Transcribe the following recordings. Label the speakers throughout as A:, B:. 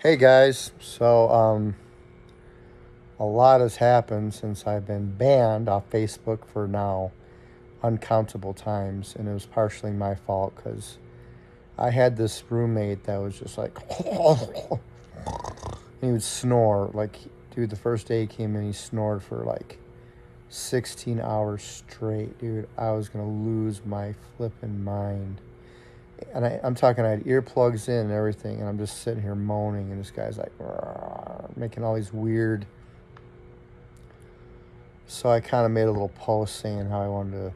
A: Hey guys, so um, a lot has happened since I've been banned off Facebook for now uncountable times, and it was partially my fault because I had this roommate that was just like, he would snore. Like, dude, the first day he came in, he snored for like 16 hours straight, dude. I was gonna lose my flipping mind and I, am talking, I had earplugs in and everything, and I'm just sitting here moaning, and this guy's like making all these weird. So I kind of made a little post saying how I wanted to,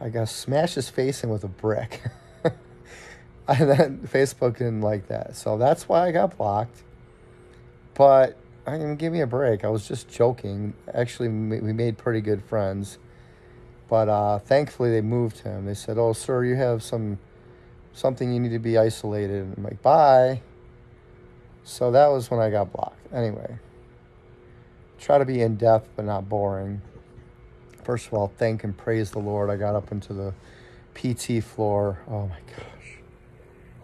A: I guess, smash his face in with a brick. and then Facebook didn't like that, so that's why I got blocked. But I mean, give me a break. I was just joking. Actually, we made pretty good friends but uh, thankfully, they moved him. They said, "Oh, sir, you have some something you need to be isolated." And I'm like, "Bye." So that was when I got blocked. Anyway, try to be in depth but not boring. First of all, thank and praise the Lord. I got up into the PT floor. Oh my gosh.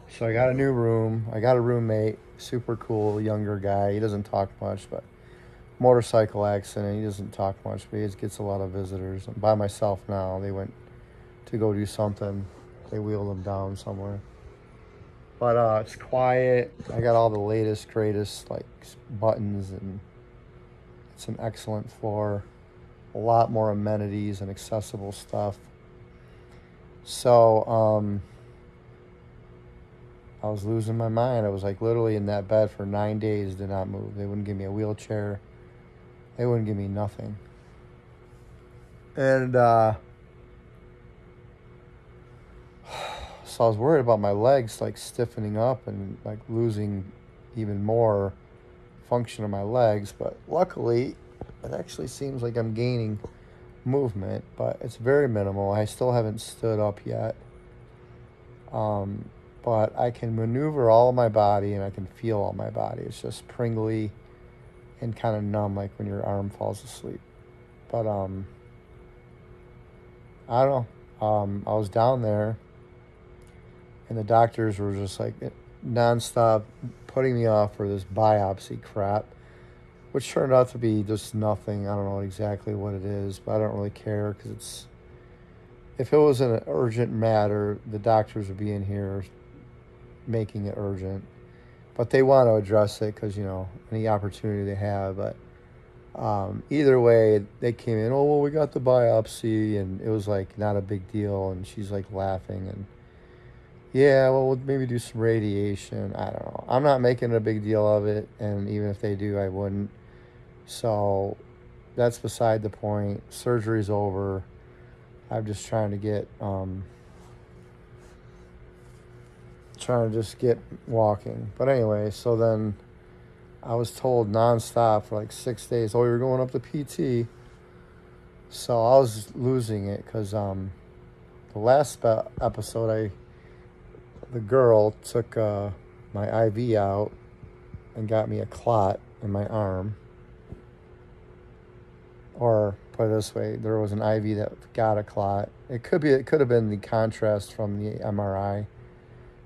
A: So I got a new room. I got a roommate, super cool, younger guy. He doesn't talk much, but motorcycle accident. He doesn't talk much, but he gets a lot of visitors. I'm by myself now. They went to go do something. They wheeled him down somewhere. But uh, it's quiet. I got all the latest, greatest like buttons, and it's an excellent floor. A lot more amenities and accessible stuff. So um, I was losing my mind. I was like literally in that bed for nine days, did not move. They wouldn't give me a wheelchair they wouldn't give me nothing. And uh, so I was worried about my legs like stiffening up and like losing even more function of my legs. But luckily, it actually seems like I'm gaining movement, but it's very minimal. I still haven't stood up yet. Um, but I can maneuver all my body and I can feel all my body. It's just pringly and kind of numb like when your arm falls asleep. But um I don't know. Um I was down there and the doctors were just like nonstop putting me off for this biopsy crap, which turned out to be just nothing. I don't know exactly what it is, but I don't really care because it's. If it was an urgent matter, the doctors would be in here making it urgent but they want to address it because you know any opportunity they have. But um, either way, they came in. Oh well, we got the biopsy, and it was like not a big deal. And she's like laughing and yeah, well, we'll maybe do some radiation. I don't know. I'm not making a big deal of it, and even if they do, I wouldn't. So that's beside the point. Surgery's over. I'm just trying to get. Um, trying to just get walking. But anyway, so then I was told nonstop for like six days, oh, you're going up to PT. So I was losing it because um, the last episode, I the girl took uh, my IV out and got me a clot in my arm. Or put it this way, there was an IV that got a clot. It could be, it could have been the contrast from the MRI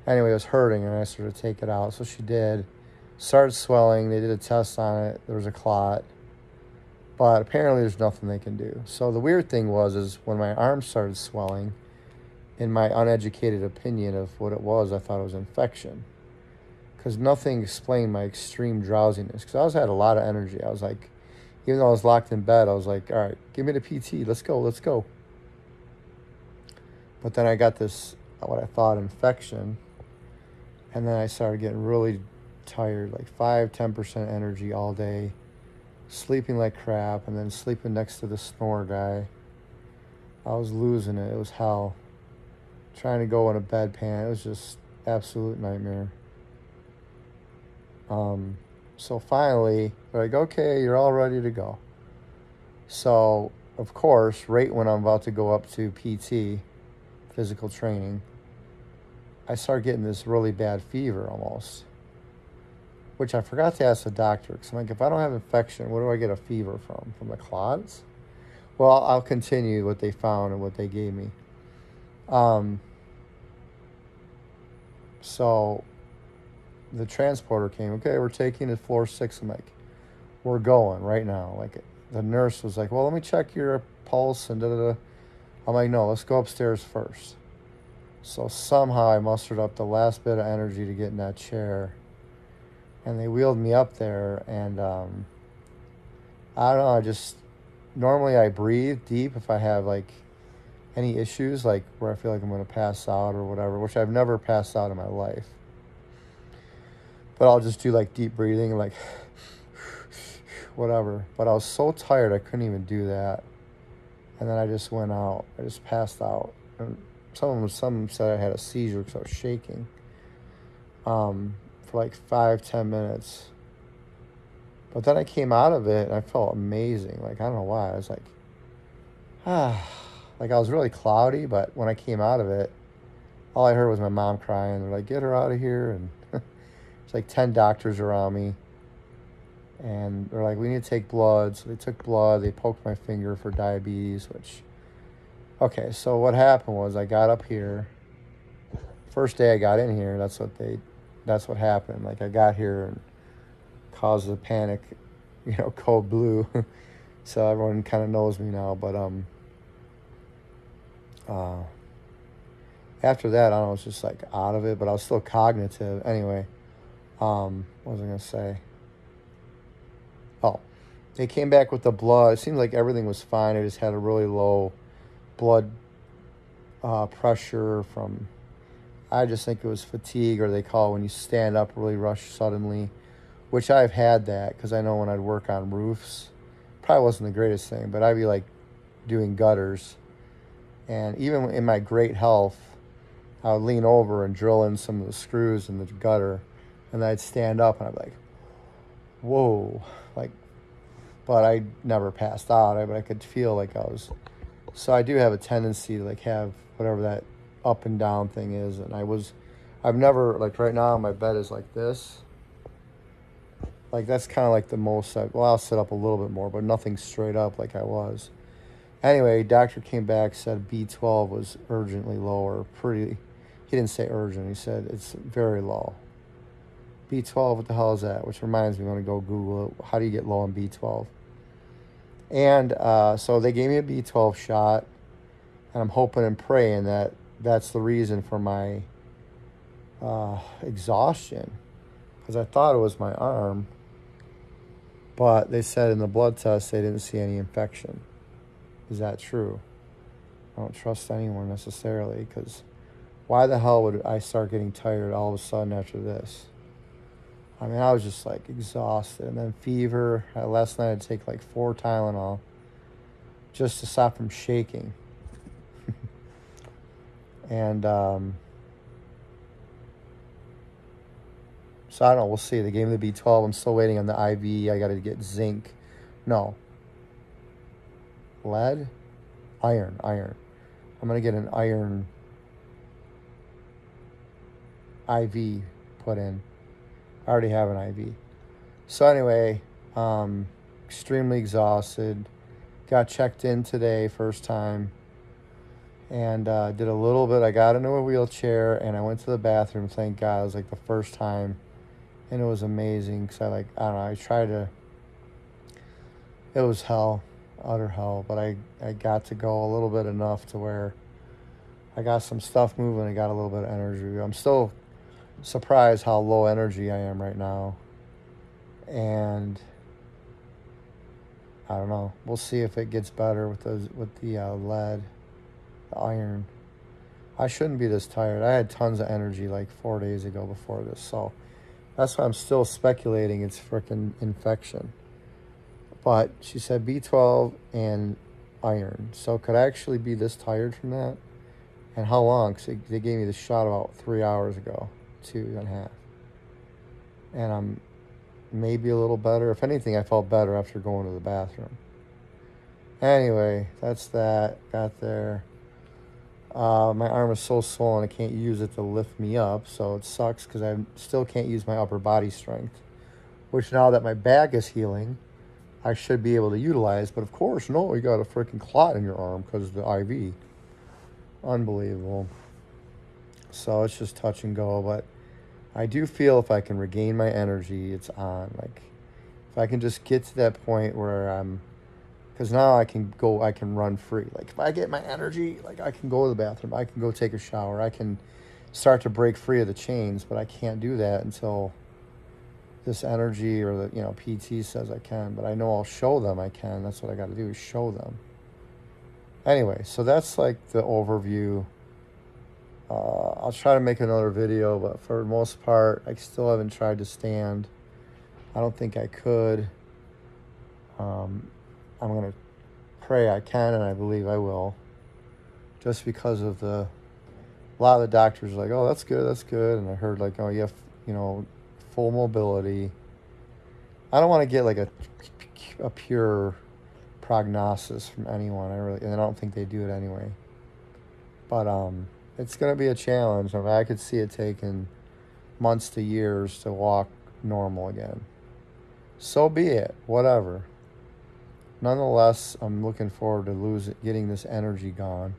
A: anyway, it was hurting, and I asked her to take it out. So she did. Started swelling. They did a test on it. There was a clot, but apparently there's nothing they can do. So the weird thing was, is when my arm started swelling, in my uneducated opinion of what it was, I thought it was infection, because nothing explained my extreme drowsiness. Because I was had a lot of energy. I was like, even though I was locked in bed, I was like, all right, give me the PT. Let's go. Let's go. But then I got this, what I thought infection and then I started getting really tired, like 5 10% energy all day, sleeping like crap, and then sleeping next to the snore guy. I was losing it. It was hell. Trying to go in a bedpan, it was just absolute nightmare. Um, so finally, like, okay, you're all ready to go. So, of course, right when I'm about to go up to PT, physical training, I started getting this really bad fever almost, which I forgot to ask the doctor because I'm like, if I don't have infection, where do I get a fever from? From the clots? Well, I'll continue what they found and what they gave me. Um, so the transporter came. Okay, we're taking to floor six. I'm like, we're going right now. Like the nurse was like, well, let me check your pulse and da da da. I'm like, no, let's go upstairs first. So somehow I mustered up the last bit of energy to get in that chair. And they wheeled me up there, and um, I don't know, I just normally I breathe deep if I have like any issues, like where I feel like I'm going to pass out or whatever, which I've never passed out in my life. But I'll just do like deep breathing, like whatever. But I was so tired I couldn't even do that. And then I just went out. I just passed out. And some of them some said I had a seizure because I was shaking. Um, for like five ten minutes. But then I came out of it and I felt amazing. Like I don't know why. I was like, ah, like I was really cloudy. But when I came out of it, all I heard was my mom crying. They're like, "Get her out of here!" And it's like ten doctors around me and they're like, we need to take blood. So they took blood. They poked my finger for diabetes, which, okay. So what happened was I got up here. First day I got in here, that's what they, that's what happened. Like I got here and caused a panic, you know, cold blue. so everyone kind of knows me now. But um, uh, after that, I don't know, I was just like out of it, but I was still cognitive. Anyway, um, what was I gonna say? Oh, they came back with the blood. It seemed like everything was fine. I just had a really low blood uh, pressure from, I just think it was fatigue, or they call it when you stand up really rush suddenly, which I've had that because I know when I'd work on roofs, probably wasn't the greatest thing, but I'd be like doing gutters. And even in my great health, I would lean over and drill in some of the screws in the gutter, and I'd stand up and I'd be like, whoa, like, but I never passed out. But I could feel like I was. So I do have a tendency to like have whatever that up and down thing is, and I was, I've never like right now my bed is like this. Like that's kind of like the most. I, well, I'll sit up a little bit more, but nothing straight up like I was. Anyway, doctor came back said B12 was urgently lower. Pretty, he didn't say urgent. He said it's very low. B12, what the hell is that? Which reminds me, I want to go Google it. How do you get low on B12? And uh, so they gave me a B12 shot, and I'm hoping and praying that that's the reason for my uh, exhaustion. Because I thought it was my arm, but they said in the blood test they didn't see any infection. Is that true? I don't trust anyone necessarily because why the hell would I start getting tired all of a sudden after this? I mean, I was just like exhausted. And then fever. Uh, last night I'd take like four Tylenol just to stop from shaking. and um, so I don't know. We'll see. They gave me the B12. I'm still waiting on the IV. I got to get zinc. No. Lead? Iron. Iron. I'm going to get an iron IV put in. I already have an IV. So anyway, um, extremely exhausted. Got checked in today, first time, and uh, did a little bit. I got into a wheelchair and I went to the bathroom. Thank God, it was like the first time, and it was amazing. Cause I like I don't know. I tried to. It was hell, utter hell. But I I got to go a little bit enough to where. I got some stuff moving. I got a little bit of energy. I'm still surprised how low energy I am right now. And I don't know. We'll see if it gets better with those with the uh, lead, the iron. I shouldn't be this tired. I had tons of energy like four days ago before this, so that's why I'm still speculating it's freaking infection. But she said B12 and iron. So could I actually be this tired from that? And how long? Because they gave me the shot about three hours ago two and a half. And I'm maybe a little better. If anything, I felt better after going to the bathroom. Anyway, that's that. Got there. Uh, my arm is so swollen I can't use it to lift me up, so it sucks because I still can't use my upper body strength. Which now that my back is healing, I should be able to utilize. But of course, no, you got a freaking clot in your arm because of the IV. Unbelievable. So it's just touch and go. But I do feel if I can regain my energy, it's on. Like, if I can just get to that point where I'm, because now I can go, I can run free. Like, if I get my energy, like, I can go to the bathroom, I can go take a shower, I can start to break free of the chains, but I can't do that until this energy or the, you know, PT says I can. But I know I'll show them I can. That's what I got to do is show them. Anyway, so that's like the overview uh, I'll try to make another video, but for the most part, I still haven't tried to stand. I don't think I could. Um, I'm going to pray I can, and I believe I will. Just because of the, a lot of the doctors are like, oh, that's good, that's good. And I heard like, oh, you have, you know, full mobility. I don't want to get like a, a pure prognosis from anyone. I really, and I don't think they do it anyway. But, um, it's going to be a challenge. I, mean, I could see it taking months to years to walk normal again. So be it, whatever. Nonetheless, I'm looking forward to losing, getting this energy gone.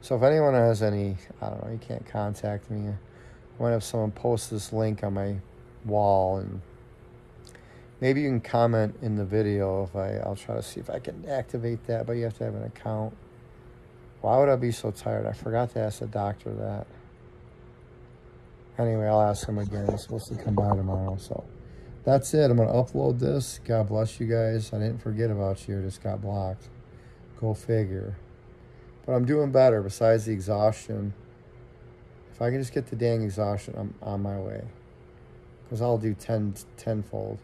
A: So if anyone has any, I don't know, you can't contact me. I might have someone post this link on my wall and maybe you can comment in the video if I, I'll try to see if I can activate that, but you have to have an account. Why would I be so tired? I forgot to ask the doctor that. Anyway, I'll ask him again. He's supposed to come by tomorrow. So that's it. I'm going to upload this. God bless you guys. I didn't forget about you. I just got blocked. Go figure. But I'm doing better besides the exhaustion. If I can just get the dang exhaustion, I'm on my way. Because I'll do 10 tenfold.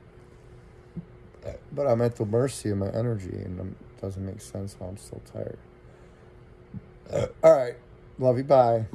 A: But I'm at the mercy of my energy, and it doesn't make sense while I'm still tired. All right. Love you. Bye.